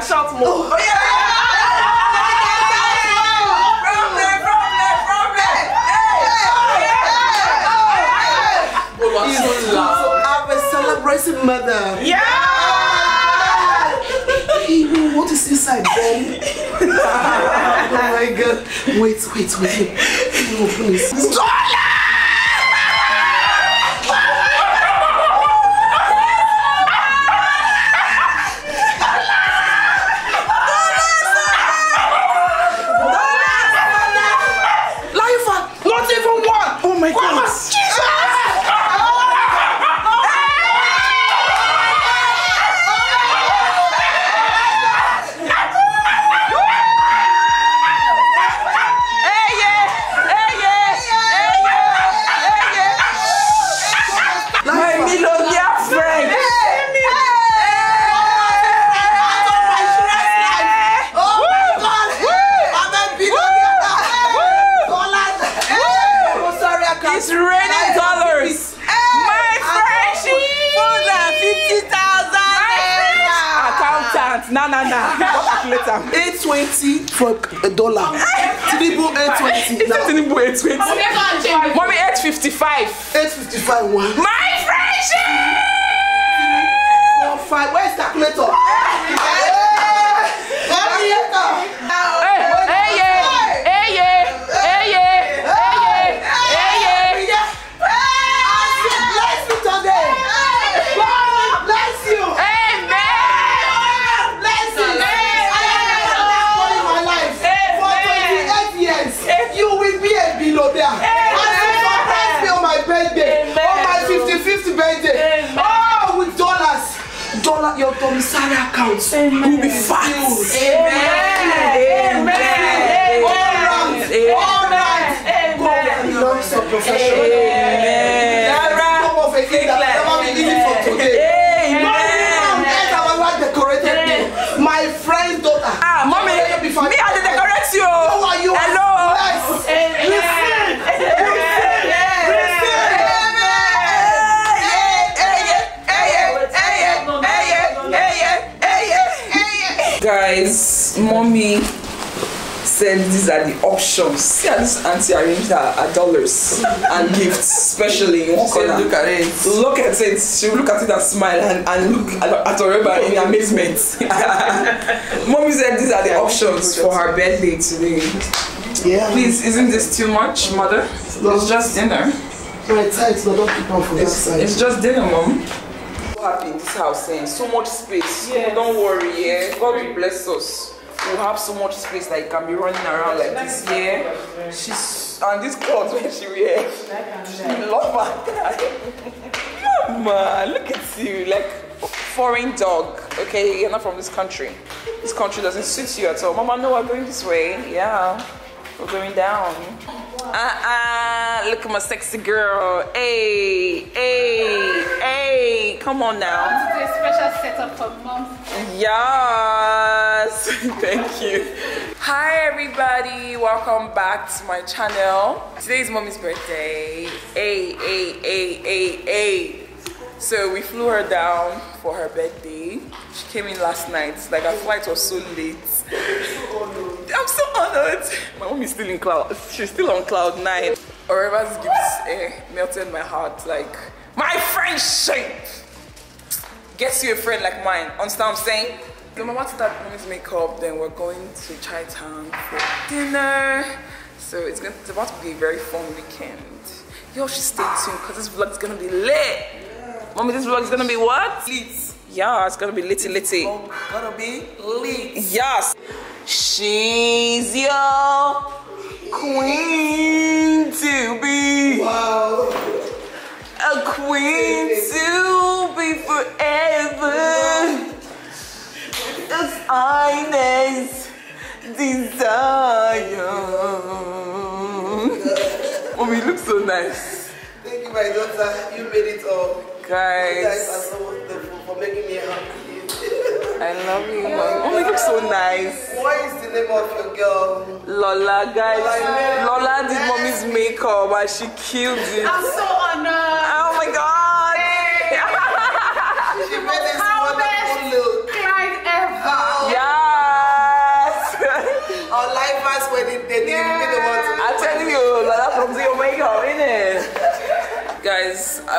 hey. It's good to have a celebrating mother. Yeah. Hey, what is inside then? oh my god. Wait, wait, wait. Let me open 855 one. My friendship. Four, five. Where's calculator? Your domicile account will be fat. Amen. Amen. All round, all round. God belongs to professional. Amen. Said these are the options. See how this auntie arranged her, her dollars and gifts, especially in one corner. Look at it. Look at it. She will look at it and smile and, and look at, at Oreva in amazement. Mommy said these are the options for her birthday today. Yeah. Please, isn't this too much, mother? It's just dinner. My tights, no, don't keep on that It's, side. it's just dinner, mom. So happy in this house, eh? so much space. Yes. Don't worry, yeah. God will bless us. We'll have so much space that you can be running around like this, yeah. She's and this clothes when she wear. Love her. Mama, look at you, like foreign dog. Okay, you're not from this country. This country doesn't suit you at all. Mama, no, we're going this way. Yeah, we're going down. Uh-uh, look at my sexy girl. Hey, hey, hey, come on now. This is a special setup for mom. Yes, thank you. Hi everybody, welcome back to my channel. Today is mommy's birthday. Hey, hey, hey, hey, hey. So we flew her down for her birthday. She came in last night. Like her flight was so late. I'm so honored. My mom is still in cloud. She's still on cloud nine. Oreva's gifts eh, melted my heart. Like my friendship gets you a friend like mine. Understand what I'm saying? The mama start mommy's makeup, then we're going to Chai Town for dinner. So it's, gonna, it's about to be a very fun weekend. Yo, should stay tuned because this vlog is gonna be lit. Mommy, this vlog is gonna be what? Lit. Yeah, it's gonna be litty litty. Oh, gonna be lit. Yes. She's yo. queen to be. Wow. A queen to be forever. The finest desire. Mommy, you look so nice. Thank you, my daughter. You made it all. You guys are so wonderful for making me happy. I love you. Mommy, oh, Mommy, you look so nice. what is the name of your girl? Lola, guys. Lola did mommy's makeup and she killed it. I'm so honored. Oh my god.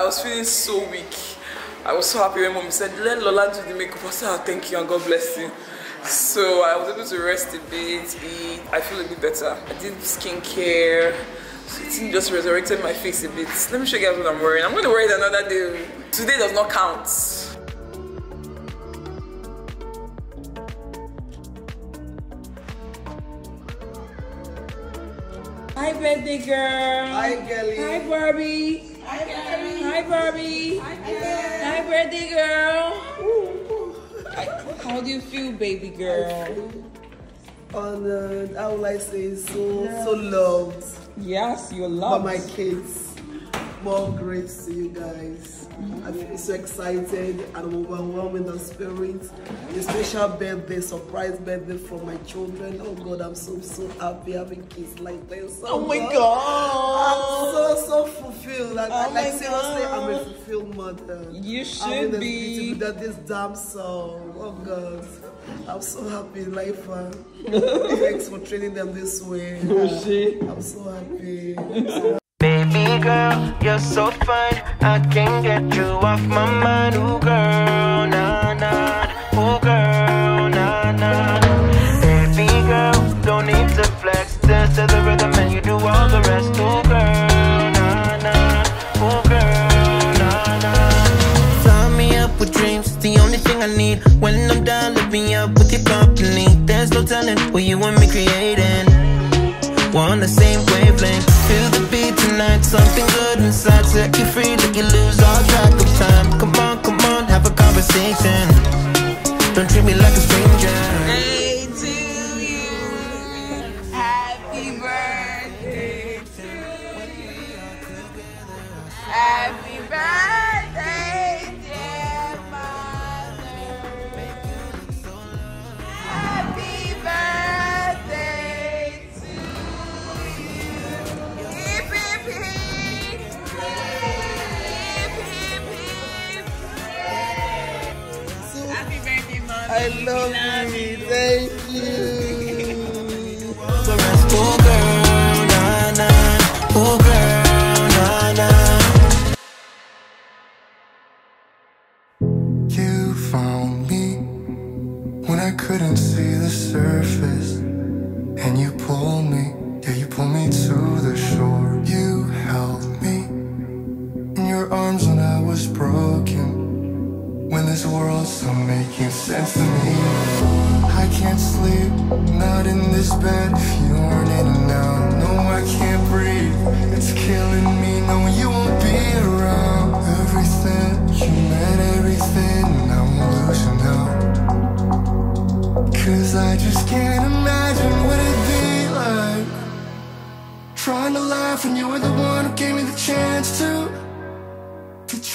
I was feeling so weak. I was so happy when mom said, let Lola do the makeup. I said, oh, thank you and God bless you. So I was able to rest a bit, eat. I feel a bit better. I did skincare. So it just resurrected my face a bit. Let me show you guys what I'm wearing. I'm going to wear it another day. Today does not count. Hi, birthday girl. Hi, girlie. Hi, Barbie. Hi, Barbie. Hi, birthday girl. How do you feel, baby girl? Honored. I would like to say so, so loved Yes, you're loved. by my kids. More grace to you guys. I feel so excited and overwhelmed in the spirit. A special birthday, surprise birthday for my children. Oh God, I'm so so happy having kids like this. Oh my God, I'm god. so so fulfilled. Like, Oh like seriously, I'm a fulfilled mother. You should be. That this damn song. Oh God, I'm so happy, life. uh, Thanks for training them this way. I'm so happy. I'm so Baby girl, you're so fine. I can't get you off my mind. Ooh, girl, nah, nah. Ooh, girl, nah, nah. Baby girl, don't need to flex. Dance to the rhythm and you do all the rest. Ooh, girl, nah, nah. Ooh, girl, nah, nah. Fill me up with dreams, the only thing I need. When I'm down, lift me up with your company. There's no telling what you and me creating. We're on the same wavelength. Feel the tonight. Something good inside. Set you free, let you lose all track of time. Come on, come on, have a conversation. Don't treat me like a stranger.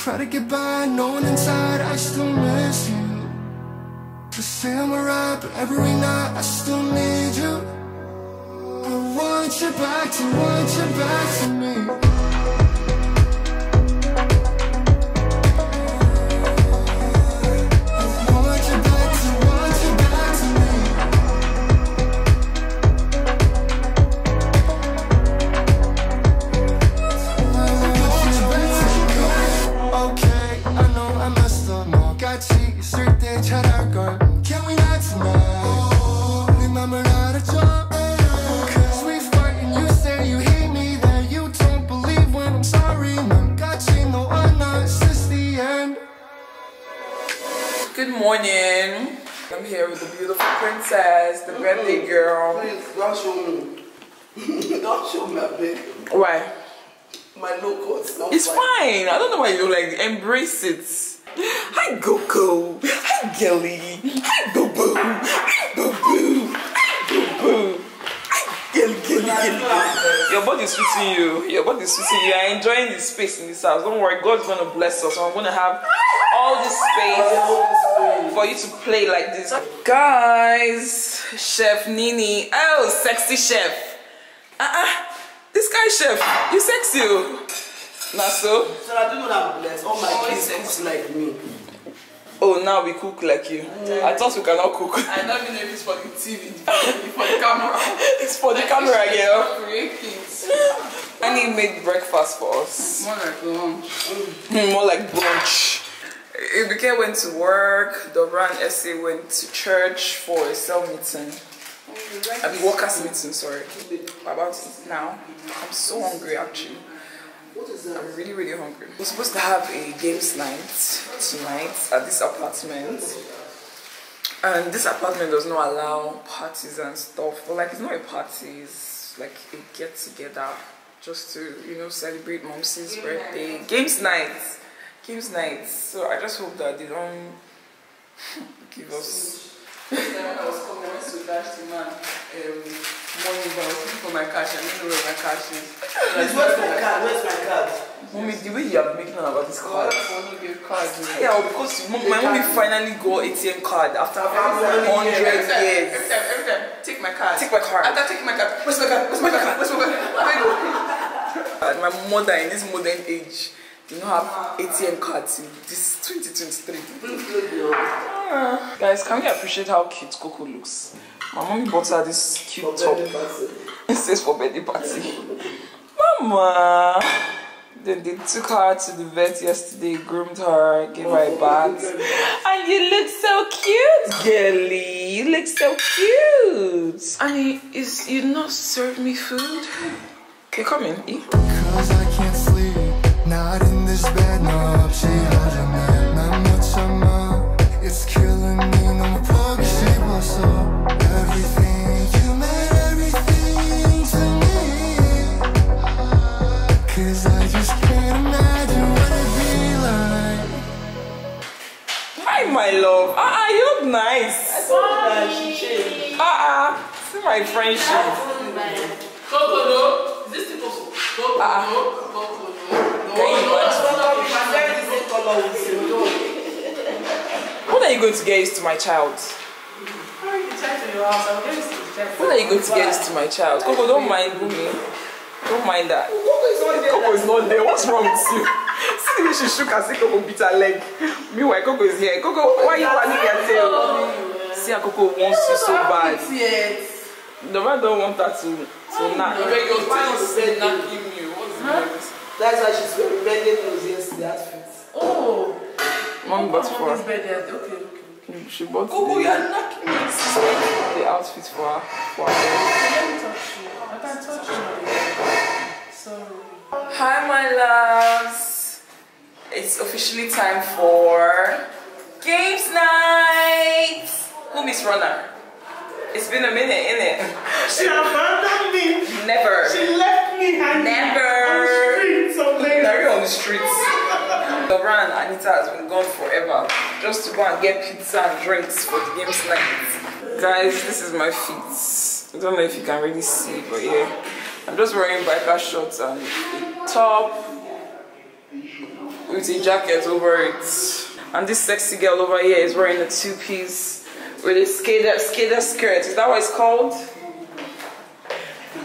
Try to get by, knowing inside I still miss you. To say I'm alright, but every night I still need you. I want you back to, want you back to me. Morning. I'm here with the beautiful princess, the birthday mm-hmm. girl. Please, don't show me. Don't show me a bit. Why? My low cuts. don't It's fight. fine. I don't know why you don't like. Embrace it. Hi, Coco. Hi, Gelly. Hi, Boo Boo. Hi, Boo Boo. Hi, Boo Boo. Hi, Gelly, Gelly, Gelly. Your body is suiting you. Your body is suiting you. You're enjoying the space in this house. Don't worry. God's going to bless us. I'm going to have all this space for you to play like this. Guys, Chef Nini. Oh, sexy chef. Uh-uh. This guy, chef. You sexy. Not so? So I do know that I'm blessed. All my Oh, kids it's- cook like me. Oh, now we cook like you. I thought we cannot cook. I don't even know if it's for the TV, for the camera. it's for the camera, girl. Create things. Annie made breakfast for us. More like lunch. Hmm, More like brunch. Ibike went to work. Dobra and Essie went to church for a cell meeting. I mean, workers meeting, sorry. About now. I'm so hungry, actually. I'm really, really hungry. We're supposed to have a games night tonight at this apartment. And this apartment does not allow parties and stuff. But like, it's not a party, it's like a get together just to, you know, celebrate Momsy's birthday. Games night. Games night. So I just hope that they don't give us. When I was coming, I went to dash the man um, money, but I was looking for my cash. I didn't know where my cash is. Please, where's my card? Where's my card? Mommy, the way you have making on about this Card. card. I want to give card. Yeah, because mom- my mommy finally got ATM card after Every 100 Every time, every time, every time, take my card. Take my card. After taking my card, where's my card? Where's my card? Where's my card? Where you go? And my mother in this modern age did know, have ATM cards in this 2023. Ah. Guys, can we appreciate how cute Coco looks? My mommy bought her this cute top. It says for birthday party. Mama! Then they took her to the vet yesterday, groomed her, gave her a bath. And you look so cute, girly. You look so cute. Annie, is you not serve me food? Okay, come in, eat. my love. Ah, ah, you look nice. I. Ah, ah. See my friendship. Coco. Is this the Coco? Coco, ah, ah. no. Coco, no. What are you going to get used to my child? To. When are you going to get used to my child? Coco, don't mind Bumi. Don't mind that. Coco is not there. Coco is not there. What's wrong with you? See the way she shook and see Coco beat her leg. Meanwhile, Coco is here. Coco, why are you wagging your tail? See how Coco wants you so bad. The man don't want her to, to knock. Your tail is knocking you. What's the? That's why she's wearing birthday clothes yesterday. Oh. Mom bought for her. Okay, okay. She bought Coco, the, you're knocking me. the outfit for her. For her. Let me touch you. I can't touch you. Sorry. Hi, my loves. It's officially time for games night. Who miss runner? It's been a minute, innit? She abandoned me. Never. She left me hanging Never. streets of Lagos. Larry on the streets. Dobran and Anita has been gone forever just to go and get pizza and drinks for the games night. Guys, this is my feet. I don't know if you can really see, but yeah. I'm just wearing biker shorts and a top with a jacket over it. And this sexy girl over here is wearing a two-piece with a skater skater skirt. Is that what it's called?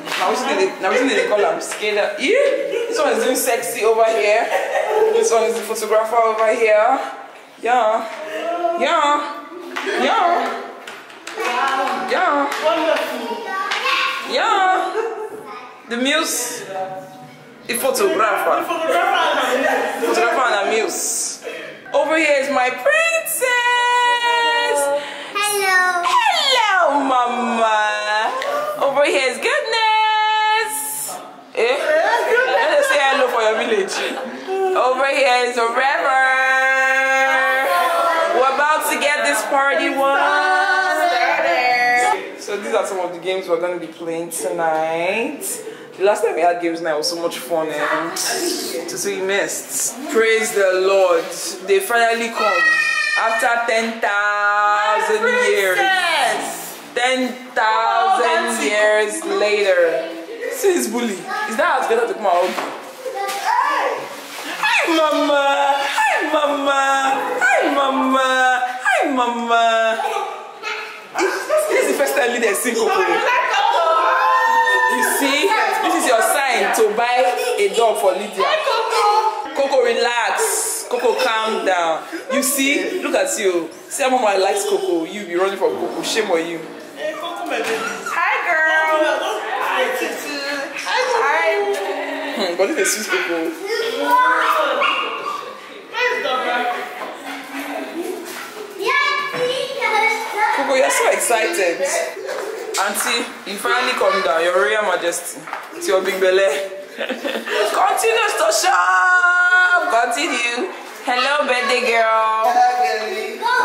Now which thing they, now? Skater. Yeah. This one is doing sexy over here. This one is the photographer over here. Yeah. Yeah. Yeah. Yeah. Yeah. The muse. The photographer. Photographer and a muse. Over here is my princess. Over here is a river. We're about to get this party one. So these are some of the games we're going to be playing tonight. The last time we had games night was so much fun and to say you missed. Praise the Lord. They finally come after 10,000 years. 10,000 years later. See this bully. Is that how it's gonna take my hug? Hi mama! Hi mama! Hi mama! Hi mama! This is the first time they see Coco. You see, this is your sign to buy a dog for Lydia. Coco, relax. Coco, calm down. You see, look at you. See how mama likes Coco. You be running from Coco. Shame on you. Hi, girl. Hi, Tutu. Hi. Hmm, but this is sweet Coco. Coco, you're so excited. Auntie, you finally come down. Your Royal Majesty. It's your big belly. Continue to shop. Continue. Hello, birthday girl.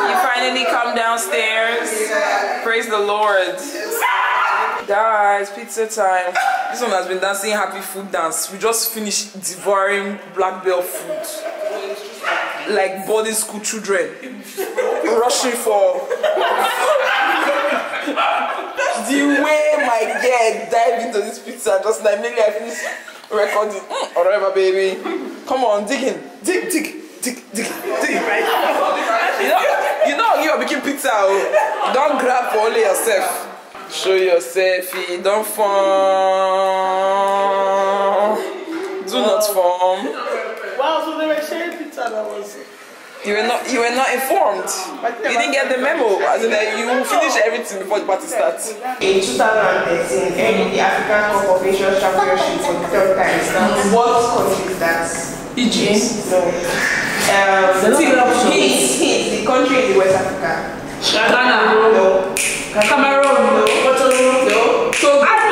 You finally come downstairs. Praise the Lord. Guys, pizza time. This one has been dancing happy food dance. We just finished devouring black belt food. Like boarding school children. Rushing for the way my girl dived into this pizza just like maybe I finished recording. Mm, whatever, baby. Come on, dig in. Dig, dig, dig, dig, dig. You know, you know, you're making pizza. Oh. Don't grab for only yourself. Show yourself. Don't form. Do not form. Wow, so they were sharing pizza that was. You were not. You were not informed. You didn't get the memo. As in, that you finish everything before the party starts. In 2013, in the African Cup of Nations Championship for the third time. What country is that? Egypt. No. Um, Heat, Heat, the country in West Africa. Ghana. No. Cameroon. No. Cotonou. No. Togo.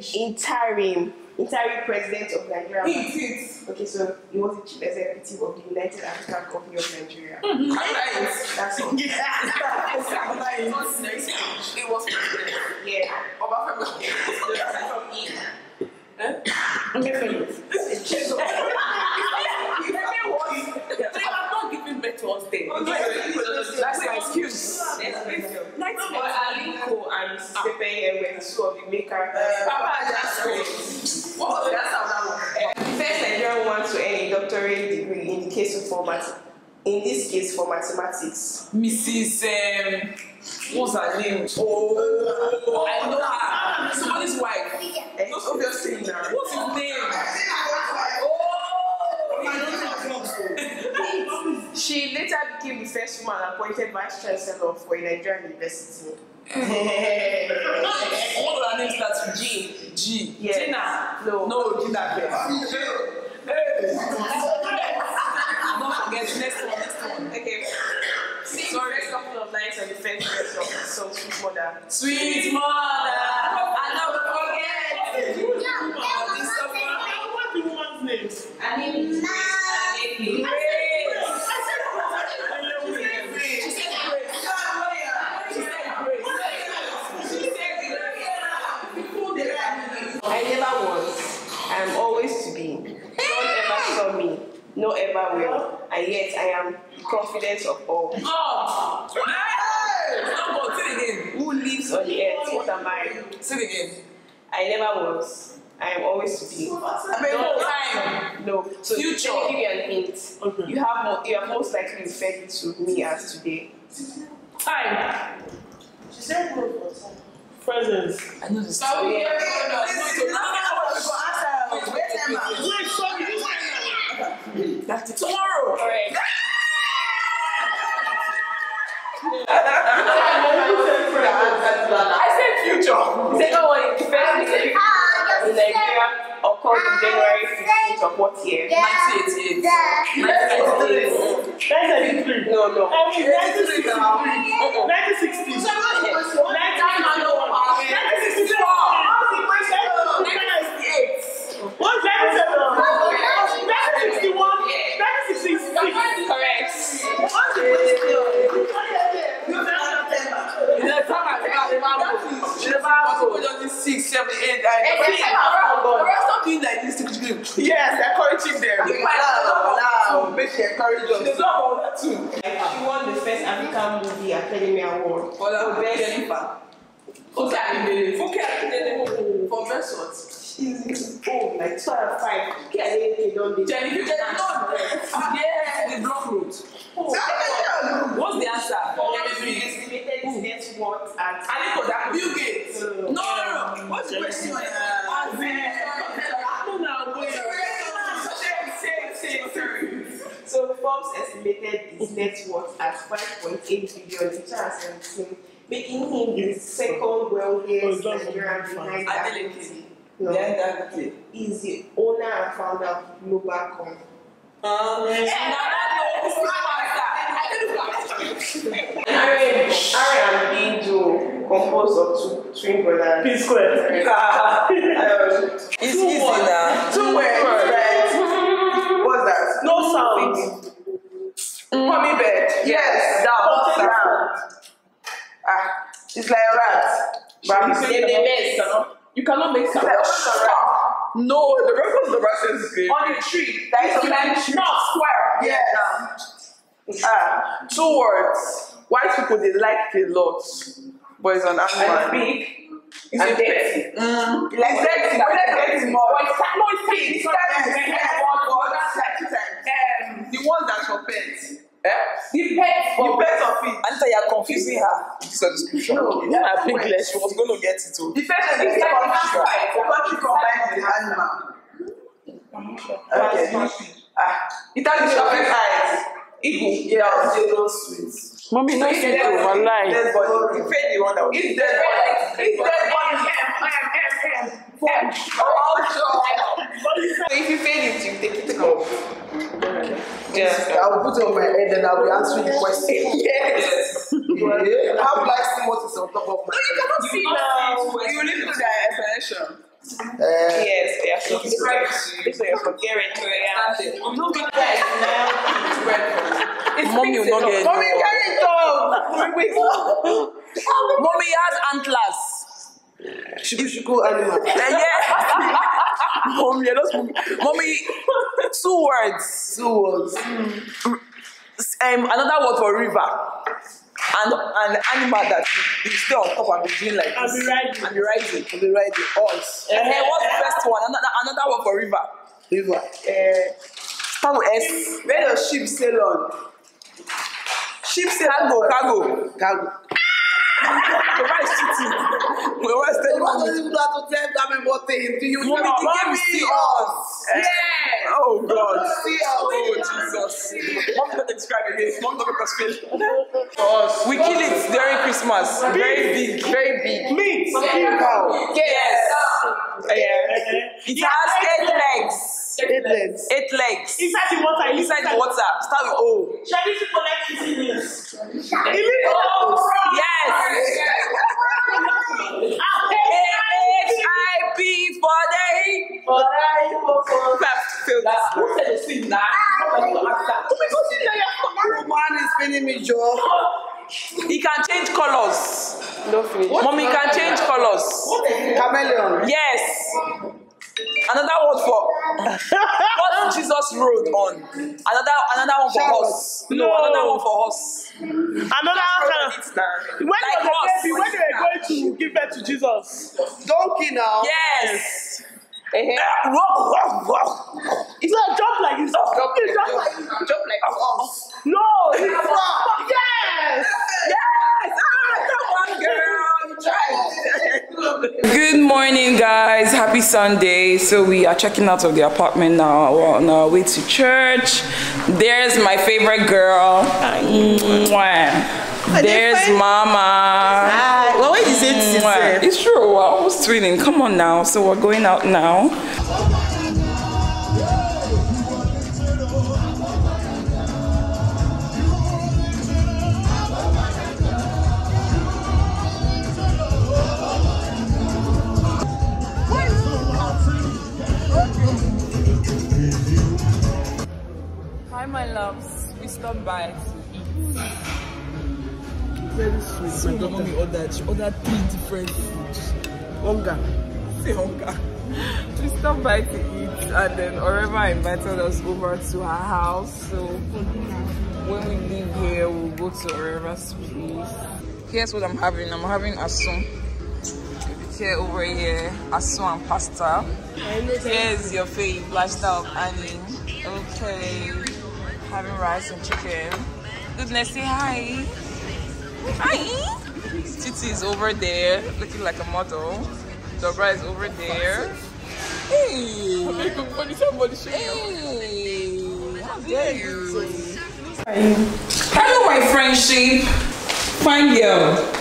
Appointed interim. Interim president of Nigeria. Eat it. Okay, so he was the chief executive of the United African Company of Nigeria. Hmm. That's all. It was Yeah. That's two of the main characters. The first Nigerian woman to earn a doctorate degree in the case of for math- in this case for mathematics. Mrs. Um, what's her name? Oh, I know her. Somebody's wife. Those obviously now. What's his name? She later became the first woman appointed vice chancellor for a Nigerian university. What does her name start with? G. G. Yes. Gina. No. No, Gina. Hey. Don't forget. Next one. Next one. Okay. Sing the first couple of lines on the first verse of the song Sweet Mother. Sweet mother. No ever will. And yet I am confident of all. Oh! Hey! Stop on, say it again. Who lives on the earth? What am I? Say it again. I never was. I am always to be. I mean, no time. No. So Future. Let me give you an hint. You have mo- you have most likely referred to me as today. Time. She said time. Presence. I know this. So we have Wait, sorry. That's tomorrow. Correct. I said future. Second one oh, is the first thing in Nigeria occurred in January 15th of what year? 1988. 1988. No, no. I mean, 1960. 1960. 1964. What's 1961? 1966. Correct. Six, seven, eight, nine. Stop doing like this. Yes, encouraging them. Now, now, make she encourage us. She won the first African Movie Academy Award. For Jennifer. Okay, okay. For best what? She's old, like 12, 5. Okay, they don't be. Jennifer. Yeah, net worth at 5.8 billion in 2017, making him the second wealthiest Oh, that's Nigerian fine. behind Adeleke. Dangote. No, Yeah, exactly. he's the owner and founder of Globacom. R&B duo composed of two twin brothers. P square. It's easy now. Two words, right? What's that? No sound. Mommy bed. Yes, down, down. Ah, it's like a rat. But I'm They mess. You cannot make sound. Stop. No, the record of the Russians is good. On the tree. That is a something not square. Yes. Ah, two words. White people they like it a lot, but it's an And animal. big. It's and a dirty. Mm. Like dirty. It's dirty more. But it's not- no, it's. It's not like times. Um, the ones that for pets. Eh? The pet The pets of it. Anita, you're confusing her. This is a description. No, yeah, that's English. English. She was going to get it too. The first one is the. The country combines with the animal. Okay. Ah, it has the sharpest eyes. Eagle. Yeah, zero sweet. Mommy, no It's sweet dead to body. lie. Dead body. You paid the one that was. It's dead body. It's dead body. M, M, M, M. M. Oh, sure. So if you fail it, you take it off. Yes. I will put it on my head and I will answer the question. yes. Yeah. How will I see what is on top of my head? cannot see now. You listen to their explanation. Uh, Yes, they are so It's right to This is for Garrett. I'm not going Mommy will not get Mommy, it. carry it on. Wait, wait. Mommy has antlers. Shuku shuku animal. Eh, yeah. Mommy, you're just mommy. Two words. Two words. Um, another word for river. And an animal that you stay on top and be doing like And this. be riding. And be riding. And be riding. Horse. Eh. Hey, what's the first one? Another, another word for river. River. Uh, start with S. Where does ship sail on? Ship say cargo, cargo. Cargo. The rice cheating. The rice The telling one mommy. doesn't even know how to tell them what thing. Do you Mommy, know? the game is still on. Yeah. Oh God. See Oh Jesus. Mom don't describe it. Mom don't make us feel. We kill it during Christmas. Very big. Very big. Meat. Cow. Yes. Yeah. It has eight legs. Eight legs. Eight legs. Inside the water. Inside the water. Start with O. Shall we collect eating Yes. Me, Joe. He can change colors. Finish. Mommy can change colors. Chameleon. Yes. Another word for what Jesus rode on. Another another one for horse. No, No. another one for horse. Another kind of. When Like was the baby? When they were going to give birth to Jesus? Donkey now. Yes. Uh-huh. It's not jump like this. Jump, it's jump like this. Jump like a horse. No, it's yes. Yes. Ah, come on, girl. You tried. Good morning, guys. Happy Sunday. So we are checking out of the apartment now. We're on our way to church. There's my favorite girl. Mwah. There's Mama. Well, when you say Mwah. It's true. We're almost twinning. Come on now. So we're going out now. Hi, my loves. We stopped by to eat. Very sweet. My mommy ordered. She ordered three different foods. Hunger. Say hunger. We stopped by to eat, and then Oreva invited us over to her house. So when we leave here, we'll go to Oreva's place. Here's what I'm having. I'm having asun. Here over here, asun and pasta. Here's your fave lifestyle of Annie. Okay, having rice and chicken. Goodness, say hi. Hi. Titi is over there, looking like a model. Dobra is over there. Hey. Hey. How dare you? Hello, my friendship. Fine girl.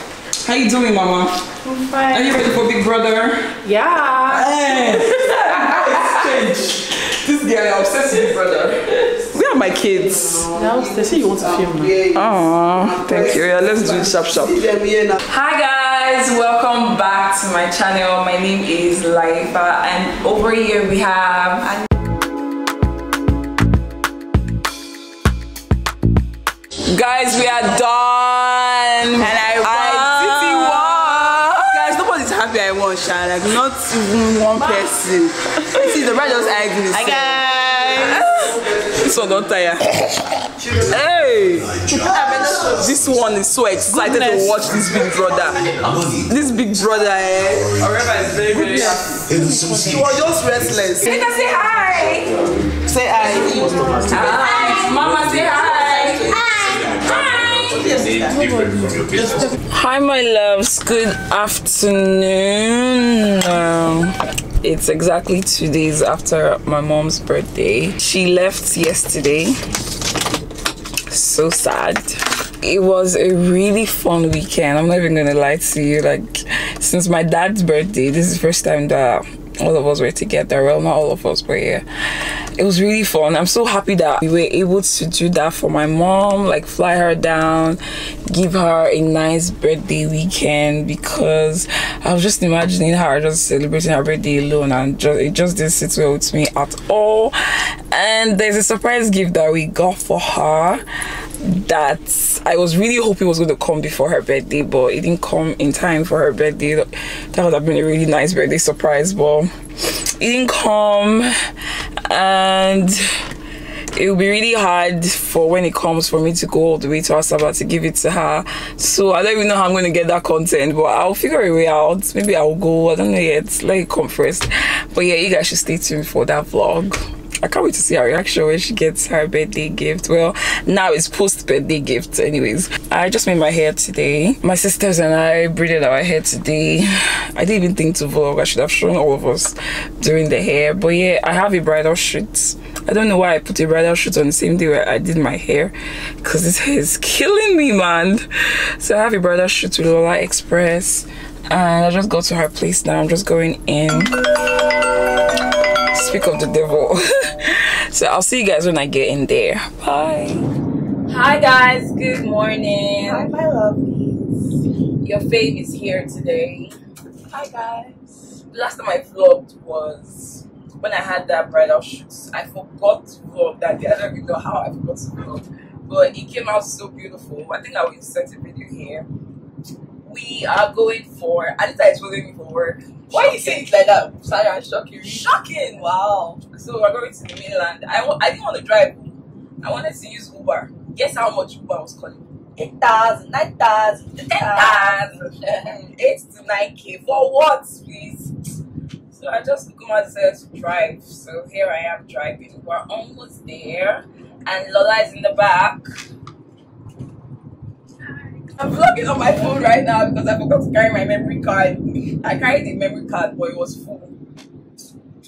How you doing, mama? I'm fine. Are you ready for Big Brother? Yeah. Hey. this guy obsessed with Big Brother. Where are my kids? Now, they say you want to film now. Oh, thank you. Yeah, let's do it sharp sharp. Them here now. Hi guys, welcome back to my channel. My name is Layefa and over here we have Guys, we are done. And I won. Guys, nobody's happy I won, Sha. Like, not even one person. See, the bride just arguing. Hi, guys. This one don't tire. hey! This one is so excited to watch this big brother. This big brother, eh? Oreva is very, very happy. She was just restless. Say hi. Say hi. Hi. Mama, say hi. Hi, my loves. Good afternoon. It's exactly two days after my mom's birthday. She left yesterday. So sad. It was a really fun weekend. I'm not even gonna lie to you. Like, since my dad's birthday, this is the first time that all of us were together. Well, not all of us, but yeah. It was really fun. I'm so happy that we were able to do that for my mom, like fly her down, give her a nice birthday weekend because I was just imagining her just celebrating her birthday alone and just, it just didn't sit well with me at all. And there's a surprise gift that we got for her that I was really hoping was going to come before her birthday, but it didn't come in time for her birthday. That would have been a really nice birthday surprise, but it didn't come, and it will be really hard for when it comes for me to go all the way to Asaba to give it to her. So I don't even know how I'm going to get that content, but I'll figure a way out. Maybe I'll go. I don't know yet. Let it come first. But yeah, you guys should stay tuned for that vlog. I can't wait to see her reaction when she gets her birthday gift. Well, now it's post birthday gift, anyways. I just made my hair today. My sisters and I braided our hair today. I didn't even think to vlog. I should have shown all of us doing the hair. But yeah, I have a bridal shoot. I don't know why I put a bridal shoot on the same day where I did my hair because this hair is killing me, man. So I have a bridal shoot with Lola Express. And I just go to her place now. I'm just going in speak of the devil. So i'll see you guys when i get in there. Bye. Hi guys. Good morning. Hi, my lovies. your fave is here today. Hi guys. Last time i vlogged was when i had that bridal shoot. I forgot to vlog that day. I don't even know how i forgot to vlog but it came out so beautiful. I think i will insert a video here we are going for Anita is following me for work. Why are you saying it like that? Sorry, I'm shocking. Shocking! Wow. So we're going to the mainland. I I didn't want to drive. I wanted to use Uber. Guess how much Uber was calling? 8,000, 9,000, 10,000. 8 to 9k. For what, please? So I just come out decided to drive. So here I am driving. We're almost there. And Lola is in the back. I'm vlogging on my phone right now because I forgot to carry my memory card. I carried the memory card, but it was full.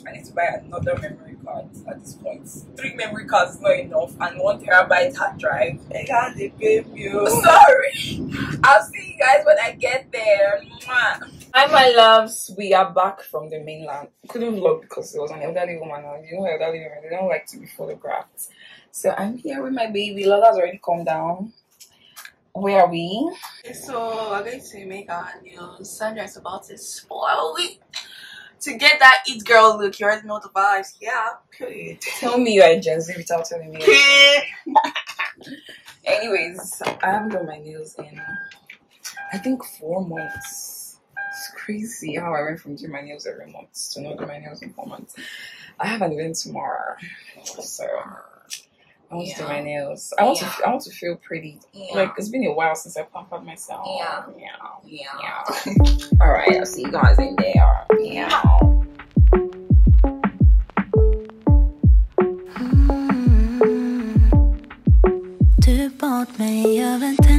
I need to buy another memory card at this point. Three memory cards is not enough, and one terabyte hard drive. I can't give you. Sorry. I'll see you guys when I get there. Mwah. Hi, my loves. We are back from the mainland. Couldn't vlog because there was an elderly woman. and You know, elderly women, they don't like to be photographed. So I'm here with my baby. Lola's already come down. Where are we? So we're going to make our new Sandra is about to spoil it. To get that it girl look, you already know the vibes. Yeah, period. Tell me you're a Gen Z without telling me. Anyways, I haven't done my nails in I think four months. It's crazy how I went from doing my nails every month to not doing my nails in four months. I have an event tomorrow, so I want to do my nails. I want to. I want to feel pretty. Like it's been a while since I pampered myself. Yeah. yeah, Yeah. yeah. All right, I'll see you guys in there. Yeah. Du bad mig över telefon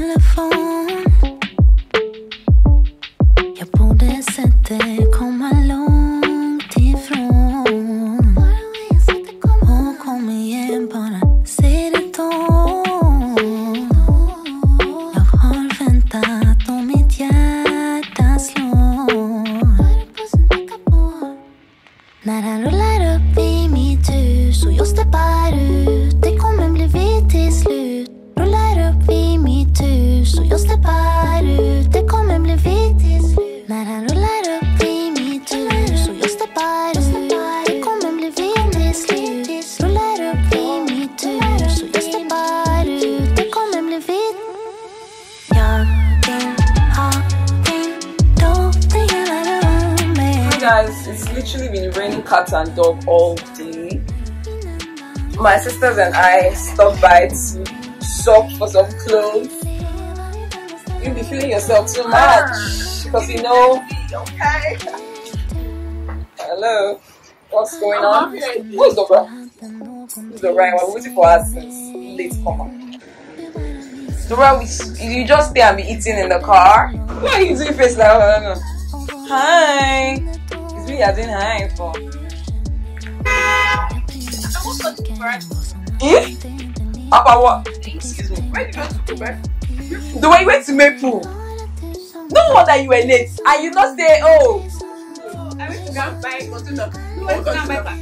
by shop for some clothes. You'll be feeling yourself too much because you know. Okay. Hello, what's going on? Who's the Dobra? Who's Dobra? We're waiting for us since late comer. Dobra, we, you just stay and be eating in the car. Why are you doing face like that? Hi. It's me you're doing hi for. Eh? About what? Excuse me. Where did you go to Quebec? The way you went to Maple. No wonder you were late. And you not say, oh. I went to go and buy container. I went to go and buy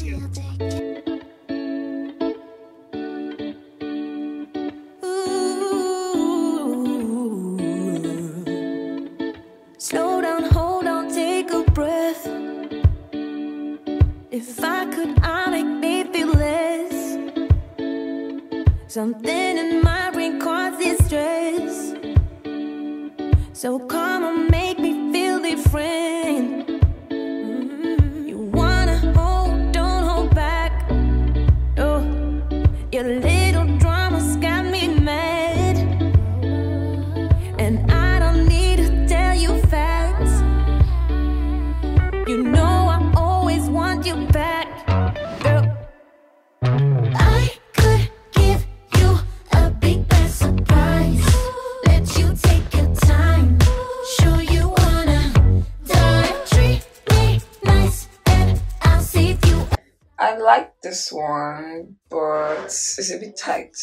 this one, but it's a bit tight.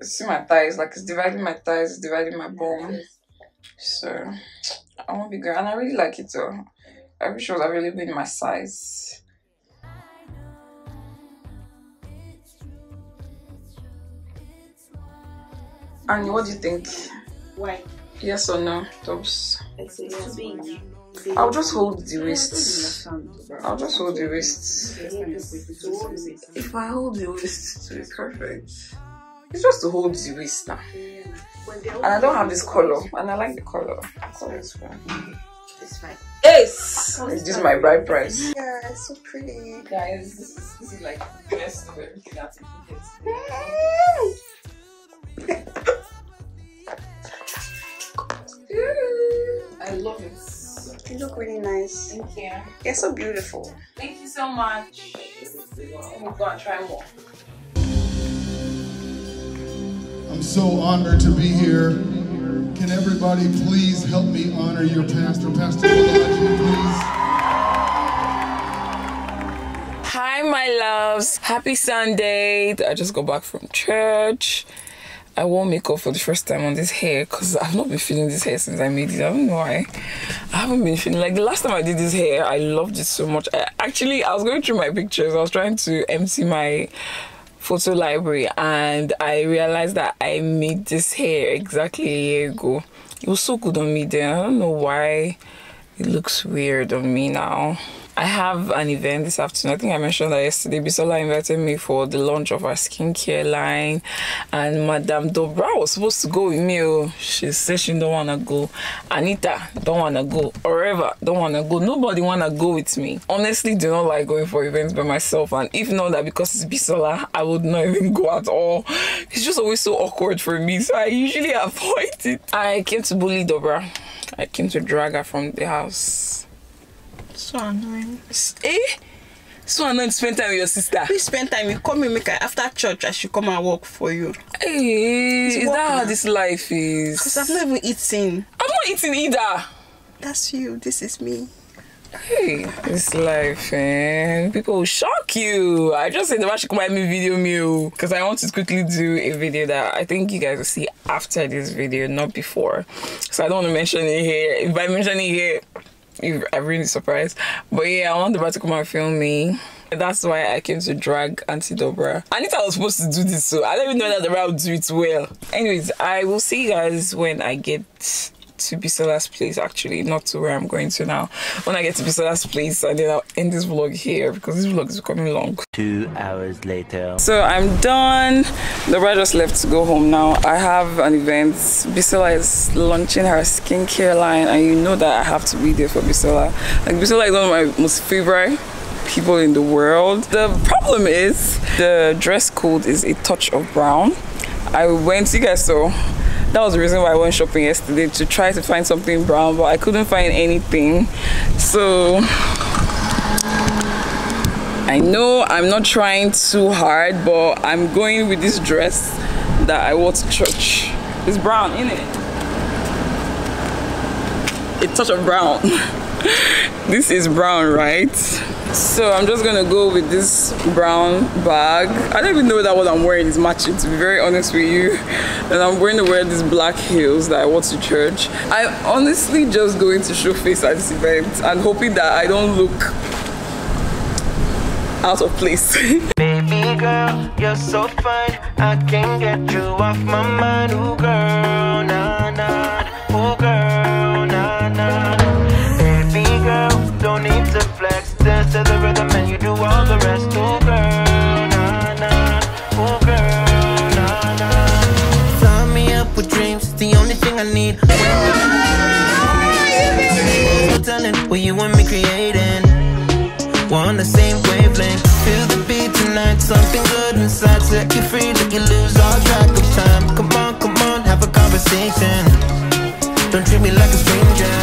See my thighs, like it's dividing my thighs, it's dividing my bone. So I won't be good, and I really like it though. I wish it was available in my size. And what do you think? Why? Yes or no, tops? It's too big. I'll just hold the wrists. I'll just hold the wrists. If I hold the wrist, to be perfect. It's just to hold the waist now. And I don't have this color, and I like the color. color is fine. It's fine. Ace! Is this my bride price? Yeah, it's so pretty. Guys, this is, this is like the best of everything that's I love it. You look really nice. Thank you. You're so beautiful. Thank you so much. Let me go and try more. I'm so honored to be here. Can everybody please help me honor your pastor, Pastor Elijah, please? Hi, my loves. Happy Sunday. I just got back from church. I wore makeup for the first time on this hair because I've not been feeling this hair since I made it. I don't know why. I haven't been feeling like the last time I did this hair, I loved it so much. I, actually, I was going through my pictures. I was trying to empty my photo library and I realized that I made this hair exactly a year ago. It was so good on me then. I don't know why it looks weird on me now. I have an event this afternoon. I think I mentioned that yesterday. Bisola invited me for the launch of our skincare line, and Madame Dobra was supposed to go with me. Oh, she said she don't wanna go. Anita don't wanna go. Oreva don't wanna go. Nobody wanna go with me. Honestly, do not like going for events by myself. And if not that because it's Bisola, I would not even go at all. It's just always so awkward for me, so I usually avoid it. I came to bully Dobra. I came to drag her from the house. So annoying. Eh? So annoying to spend time with your sister. We spend time. You call me, make I, after church, I should come and work for you. Hey, It's is work that how this life is? Because I've is? never eaten. I'm not eating either. That's you. This is me. Hey, this life, man. People will shock you. I just said the should come buy me video meal because I want to quickly do a video that I think you guys will see after this video, not before. So I don't want to mention it here. If I mention it here, you- I'm really surprised. But yeah, I want the bride to come and film me. That's why I came to drag Auntie Dobra. Anita was supposed to do this, so I don't even know that Dobra will do it well. Anyways, I will see you guys when I get to Bisola's place actually, not to where I'm going to now. When I get to Bisola's place and then I'll end this vlog here because this vlog is becoming long. Two hours later. So I'm done. The bride just left to go home now. I have an event. Bisola is launching her skincare line, and you know that I have to be there for Bisola. Like Bisola is one of my most favorite people in the world. The problem is the dress code is a touch of brown. I went, you guys saw. That was the reason why I went shopping yesterday to try to find something brown, but I couldn't find anything. So I know I'm not trying too hard, but I'm going with this dress that I wore to church. It's brown, isn't it? A touch of brown. this is brown, right? So I'm just gonna go with this brown bag. I don't even know that what I'm wearing is matching, to be very honest with you. And I'm going to wear these black heels that I wore to church. I'm honestly just going to show face at this event and hoping that I don't look out of place. Baby girl, you're so fine. I can't get you off my mind. Ooh, girl, telling what you want me creating. We're on the same wavelength. Feel the beat tonight. Something good inside. Set you free. Let you lose all track of time. Come on, come on, have a conversation. Don't treat me like a stranger.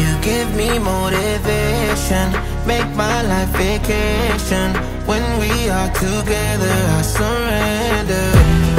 You give me motivation. Make my life vacation. When we are together, I surrender.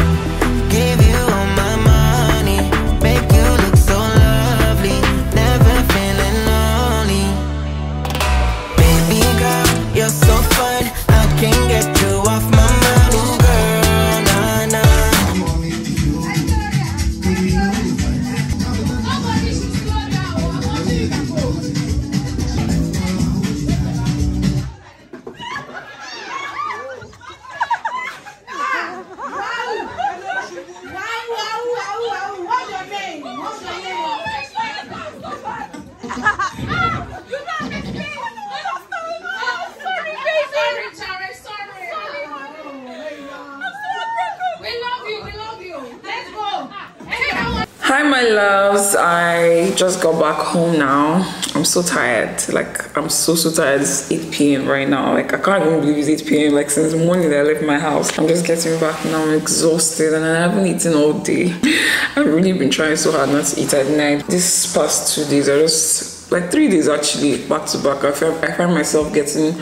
Just got back home now. I'm so tired. Like i'm so so tired. It's 8 p.m right now. Like i can't even believe it's 8 p.m like since morning that i left my house i'm just getting back now. I'm exhausted and i haven't eaten all day. I've really been trying so hard not to eat at night. This past two days i just like three days actually back to back i find, I find myself getting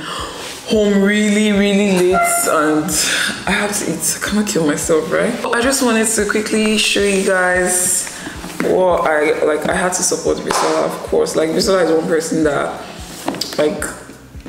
home really really late and i have to eat. I cannot kill myself right? I just wanted to quickly show you guys what i like i had to support bisola of course like bisola is one person that like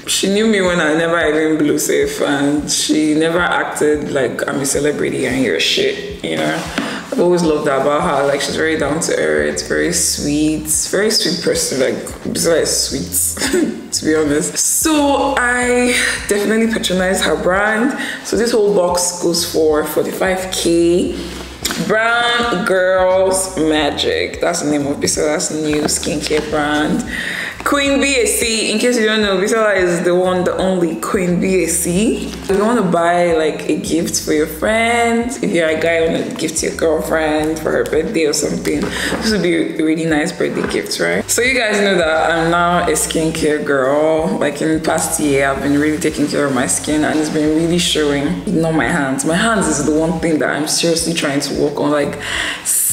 she knew me when i never even blew safe and she never acted like i'm a celebrity and you're shit you know I've always loved that about her. Like she's very down to earth, very sweet, very sweet person. Like besides sweet, to be honest. So I definitely patronize her brand. So this whole box goes for 45k. Brown Girls Magic. That's the name of Bisola's new skincare brand. Queen BAC, in case you don't know, Bisola is the one, the only Queen BAC. If you want to buy like a gift for your friend, if you're a guy you want to gift your girlfriend for her birthday or something, this would be a really nice birthday gift, right? So you guys know that I'm now a skincare girl. Like in the past year, I've been really taking care of my skin and it's been really showing. Not my hands. My hands is the one thing that I'm seriously trying to work on. Like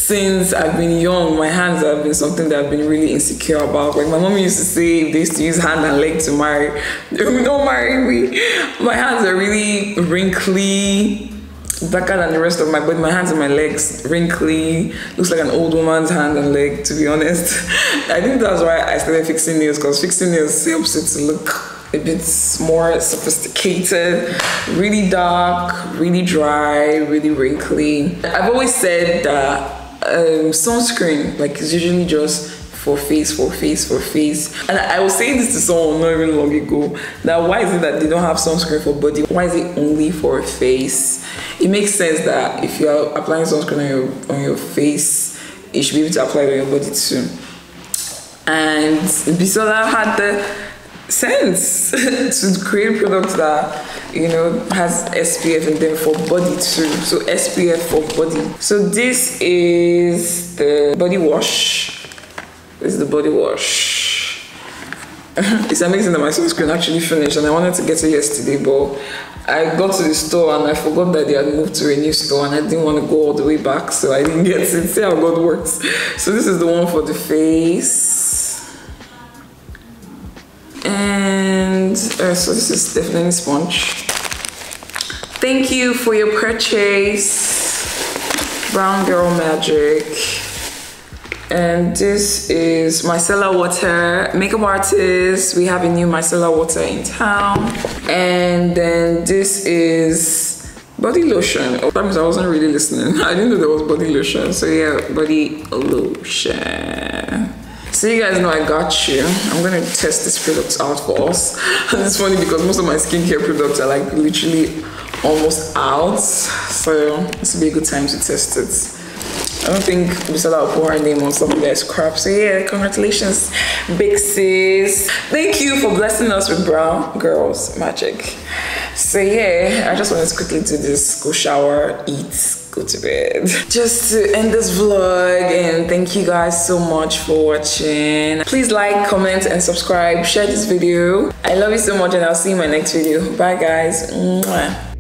since I've been young, my hands have been something that I've been really insecure about. Like my mom used to say they used to use hand and leg to marry. Don't marry me. My hands are really wrinkly, darker than the rest of my body. My hands and my legs wrinkly. Looks like an old woman's hand and leg, to be honest. I think that's why I started fixing nails, because fixing nails helps it to look a bit more sophisticated, really dark, really dry, really wrinkly. I've always said that um, sunscreen like it's usually just for face, for face, for face. And I was saying this to someone not even long ago that why is it that they don't have sunscreen for body? Why is it only for face? It makes sense that if you are applying sunscreen on your on your face, you should be able to apply it on your body too. And Bisola had the sense to create products that you know has SPF and then for body too. So SPF for body. So this is the body wash. This is the body wash. it's amazing that my sunscreen actually finished and I wanted to get it yesterday but I got to the store and I forgot that they had moved to a new store and I didn't want to go all the way back so I didn't get it. See how God works. So this is the one for the face uh, so this is definitely sponge. Thank you for your purchase. Brown girl magic. And this is micellar water. Makeup artist. We have a new micellar water in town. And then this is body lotion. Oh, i wasn't really listening. I didn't know there was body lotion. So yeah body lotion so you guys know I got you. I'm gonna test this product out for us. And it's funny because most of my skincare products are like literally almost out. So this will be a good time to test it. I don't think Bisola will put her name on something that's crap. So yeah, congratulations, big sis. Thank you for blessing us with brown girls magic. So yeah, I just wanted to quickly do this, go shower, eat, go to bed. Just to end this vlog and thank you guys so much for watching. Please like, comment and subscribe. Share this video. I love you so much and I'll see you in my next video. Bye guys. Mwah.